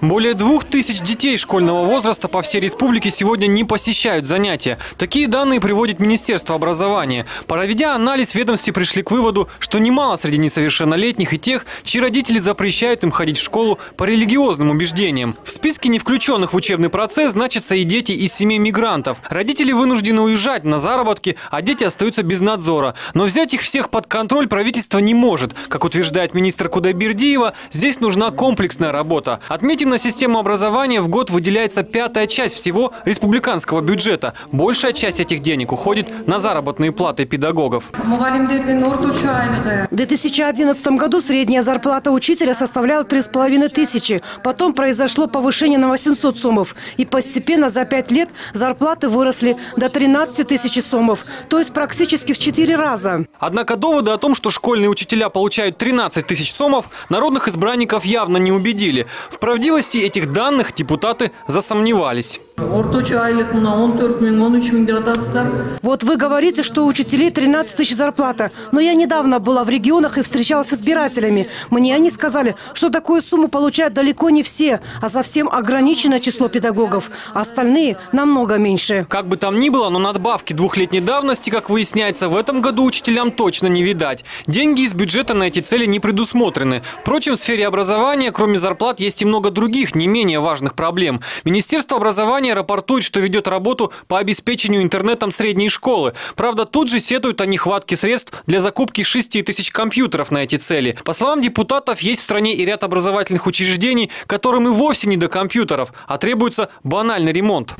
Более двух тысяч детей школьного возраста по всей республике сегодня не посещают занятия. Такие данные приводит Министерство образования. Проведя анализ, в ведомстве пришли к выводу, что немало среди несовершеннолетних и тех, чьи родители запрещают им ходить в школу по религиозным убеждениям. В списке не включенных в учебный процесс значатся и дети из семей мигрантов. Родители вынуждены уезжать на заработки, а дети остаются без надзора. Но взять их всех под контроль правительство не может. Как утверждает министр Кудайбердиева, здесь нужна комплексная работа. Отметим, на систему образования в год выделяется пятая часть всего республиканского бюджета. Большая часть этих денег уходит на заработные платы педагогов. В 2011 году средняя зарплата учителя составляла 3,5 тысячи. Потом произошло повышение на 800 сомов. И постепенно за 5 лет зарплаты выросли до 13 тысяч сомов. То есть практически в 4 раза. Однако доводы о том, что школьные учителя получают 13 тысяч сомов, народных избранников явно не убедили. В правдивости этих данных депутаты засомневались. орточо айлық мына 14 мың 13 мың деп атасыздар Вот вы говорите, что у учителей 13 тысяч зарплата. Но я недавно была в регионах и встречалась с избирателями. Мне они сказали, что такую сумму получают далеко не все, а совсем ограниченное число педагогов. Остальные намного меньше. Как бы там ни было, но надбавки двухлетней давности, как выясняется, в этом году учителям точно не видать. Деньги из бюджета на эти цели не предусмотрены. Впрочем, в сфере образования, кроме зарплат, есть и много других, не менее важных проблем. Министерство образования рапортует, что ведет работу по обеспечению интернетом средней школы. Правда, тут же сетуют о нехватке средств для закупки 6 тысяч компьютеров на эти цели. По словам депутатов, есть в стране и ряд образовательных учреждений, которым и вовсе не до компьютеров, а требуется банальный ремонт.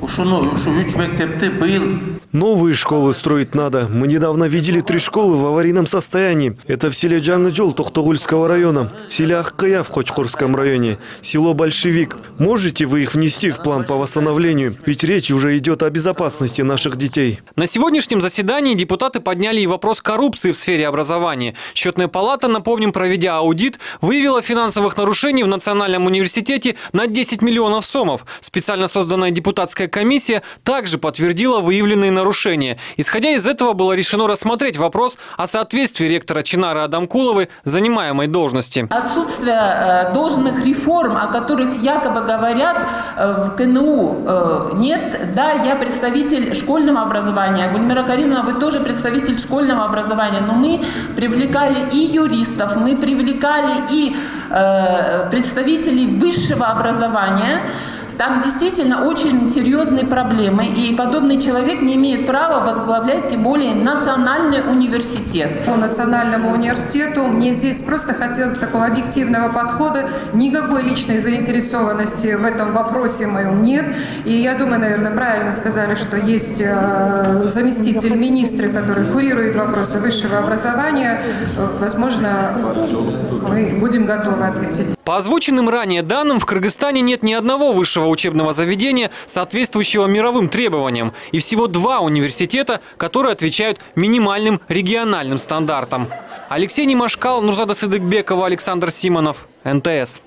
Новые школы строить надо. Мы недавно видели три школы в аварийном состоянии. Это в селе Джангджол Тохтогульского района, в селе Ахкая в Хочкурском районе, село Большевик. Можете вы их внести в план по восстановлению? Ведь речь уже идет о безопасности наших детей. На сегодняшнем заседании депутаты подняли и вопрос коррупции в сфере образования. Счетная палата, напомним, проведя аудит, выявила финансовых нарушений в Национальном университете на 10 миллионов сомов. Специально созданная депутатская комиссия также подтвердила выявленные нарушения. Исходя из этого было решено рассмотреть вопрос о соответствии ректора Чинара Адамкуловой занимаемой должности. Отсутствие э, должных реформ, о которых якобы говорят э, в КНУ, э, нет. Да, я представитель школьного образования. Гульмира Каримовна, вы тоже представитель школьного образования. Но мы привлекали и юристов, мы привлекали и э, представителей высшего образования. Там действительно очень серьезные проблемы, и подобный человек не имеет права возглавлять тем более национальный университет. По национальному университету мне здесь просто хотелось бы такого объективного подхода. Никакой личной заинтересованности в этом вопросе моем нет. И я думаю, наверное, правильно сказали, что есть э, заместитель министра, который курирует вопросы высшего образования. Возможно, мы будем готовы ответить. По озвученным ранее данным, в Кыргызстане нет ни одного высшего учебного заведения, соответствующего мировым требованиям, и всего два университета, которые отвечают минимальным региональным стандартам. Алексей Немашкал, Нурзада Сыдыкбекова, Александр Симонов, НТС.